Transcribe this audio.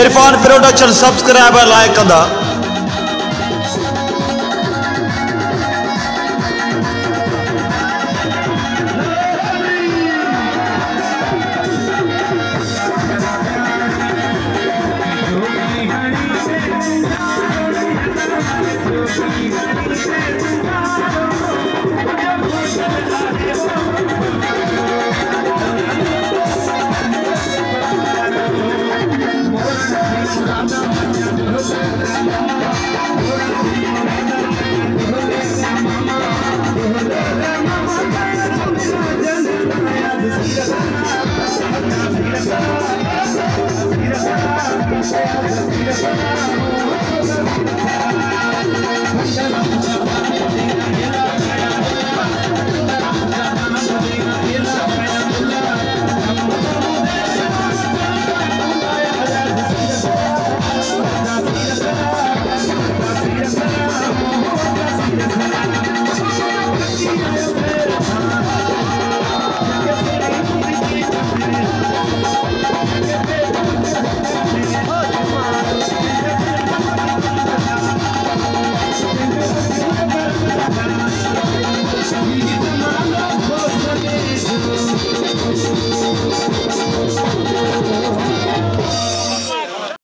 Irfan production subscriber لاءِ ڪندا. Yes, yes, yes.